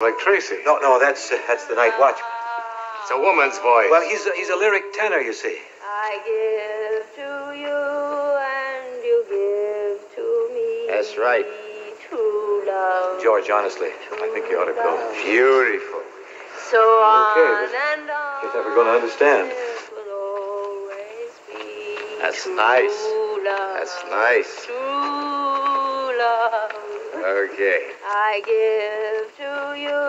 Like Tracy. No, no, that's uh, that's the night watchman. It's a woman's voice. Well, he's a, he's a lyric tenor, you see. I give to you and you give to me. That's right. True love. George, honestly, I think you ought to go. Beautiful. So on Okay, but and on. he's never gonna understand. It will always be That's nice. Love. That's nice. True love. Okay. I give to you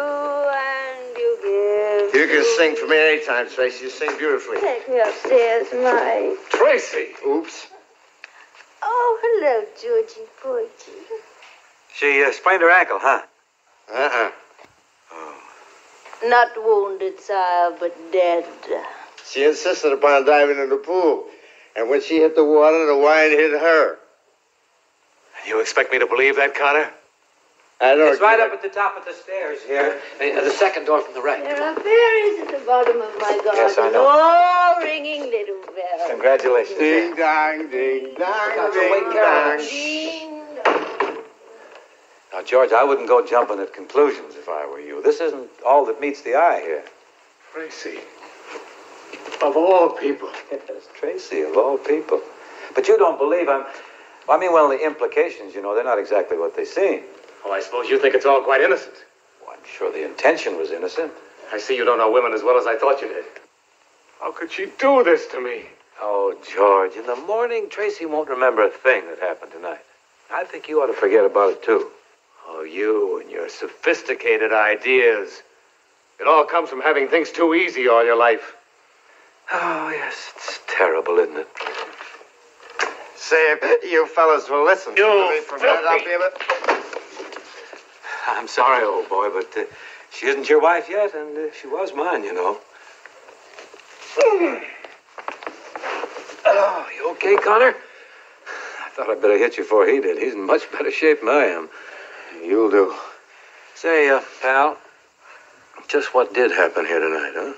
and you give. You can to sing for me anytime, Tracy. You sing beautifully. Take me upstairs, Mike. Tracy. Oops. Oh, hello, Georgie Porgy. She uh, sprained her ankle, huh? Uh-uh. Not wounded, sire, but dead. She insisted upon diving in the pool. And when she hit the water, the wine hit her. You expect me to believe that, Connor? I don't It's right up at the top of the stairs here. Uh, the second door from the right. There are fairies at the bottom of my garden, Yes, I know. all ringing little bells. Congratulations. Ding dong, ding dong, Got your ding weight carried. Ding dong. Now, George, I wouldn't go jumping at conclusions if I were you. This isn't all that meets the eye here. Tracy. Of all people. Yes, Tracy, of all people. But you don't believe I'm. I mean, well, the implications, you know, they're not exactly what they seem. Oh, I suppose you think it's all quite innocent. Well, I'm sure the intention was innocent. I see you don't know women as well as I thought you did. How could she do this to me? Oh, George, in the morning, Tracy won't remember a thing that happened tonight. I think you ought to forget about it, too. Oh, you and your sophisticated ideas. It all comes from having things too easy all your life. Oh, yes, it's terrible, isn't it? Say, if you fellas will listen You to me for a minute, I'll filthy- be able I'm sorry, old boy, but uh, she isn't your wife yet, and uh, she was mine, you know. oh, you okay, Connor? I thought I'd better hit you before he did. He's in much better shape than I am. You'll do. Say, uh, pal, just what did happen here tonight, huh?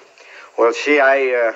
Well, see, I, uh,